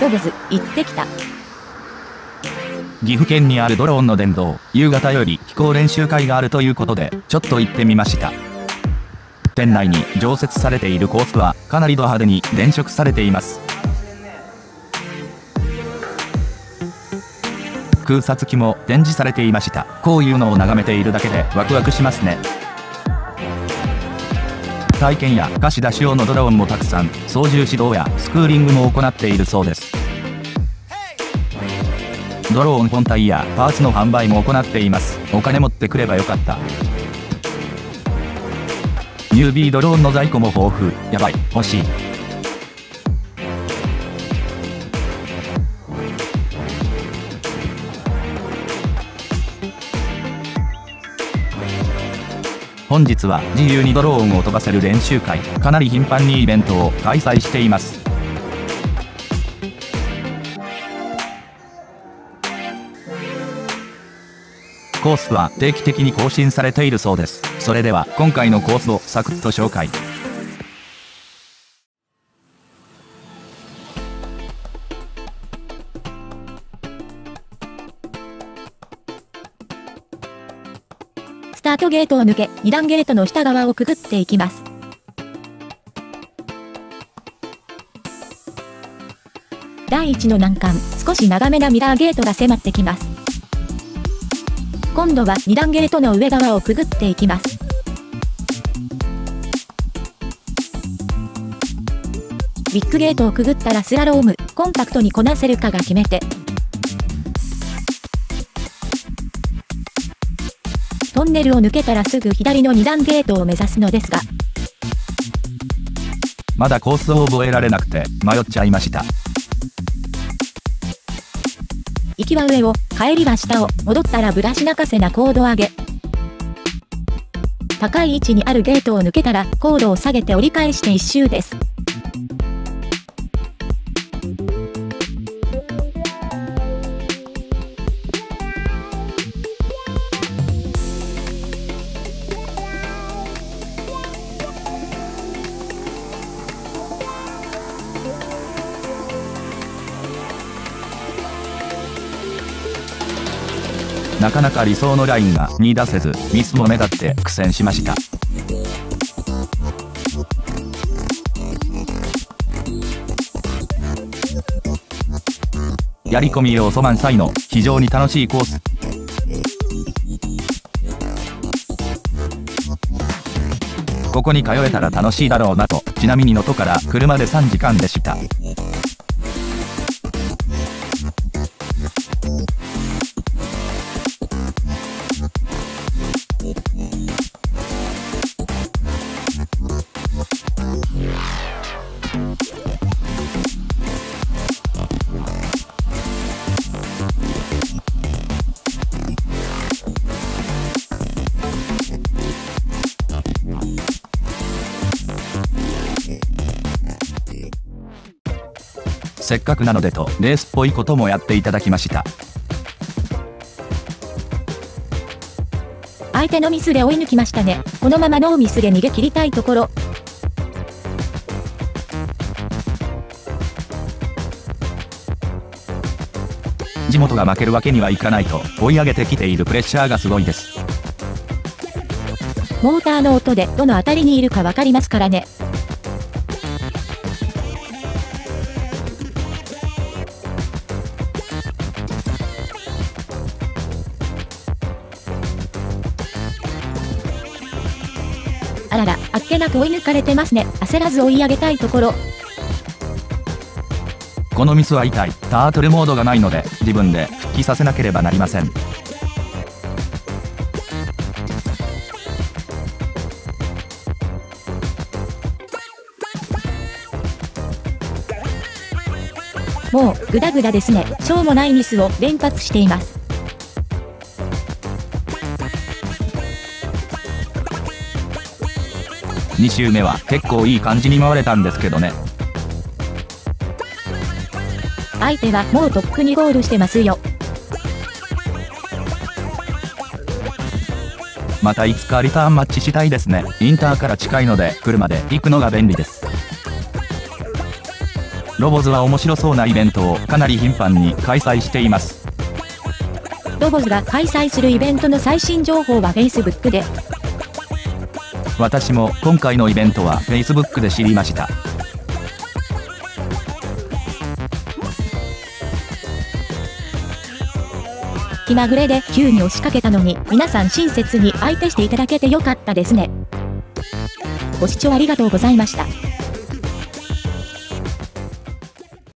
ロブズ、行ってきた。岐阜県にあるドローンの電動、夕方より飛行練習会があるということで、ちょっと行ってみました。店内に常設されているコースは、かなりド派手に電飾されています。空撮機も展示されていました。こういうのを眺めているだけでワクワクしますね。体験や貸し出し用のドローンもたくさん、操縦指導やスクーリングも行っているそうです。ドローン本体やパーツの販売も行っています。お金持ってくればよかった。ニュービードローンの在庫も豊富。やばい、欲しい。本日は自由にドローンを飛ばせる練習会かなり頻繁にイベントを開催しています。コースは定期的に更新されているそうです。それでは今回のコースをサクッと紹介。タートゲートを抜け、2段ゲートの下側をくぐっていきます。第1の難関、少し長めなミラーゲートが迫ってきます。今度は2段ゲートの上側をくぐっていきます。ビッグゲートをくぐったらスラローム、コンパクトにこなせるかが決め手。トンネルを抜けたらすぐ左の2段ゲートを目指すのですが、まだコースを覚えられなくて迷っちゃいました。行きは上を、帰りは下を、戻ったらブラシ泣かせなコード上げ。高い位置にあるゲートを抜けたら、コードを下げて折り返して一周です。なかなか理想のラインが見出せず、ミスも目立って苦戦しました。やり込み要素満載の非常に楽しいコース。ここに通えたら楽しいだろうなと、ちなみに能登から車で3時間でした。せっかくなのでとレースっぽいこともやっていただきました。相手のミスで追い抜きましたね。このままノーミスで逃げ切りたいところ。地元が負けるわけにはいかないと追い上げてきているプレッシャーがすごいです。モーターの音でどの辺りにいるか分かりますからねあらら、あっけなく追い抜かれてますね。焦らず追い上げたいところ。このミスは痛い。タートルモードがないので、自分で復帰させなければなりません。もう、グダグダですね。しょうもないミスを連発しています。2周目は結構いい感じに回れたんですけどね。相手はもうとっくにゴールしてますよ。またいつかリターンマッチしたいですね。インターから近いので車で行くのが便利です。ロボズは面白そうなイベントをかなり頻繁に開催しています。ロボズが開催するイベントの最新情報は Facebook で。私も今回のイベントは Facebook で知りました。気まぐれで急に押しかけたのに、皆さん親切に相手していただけてよかったですね。ご視聴ありがとうございました。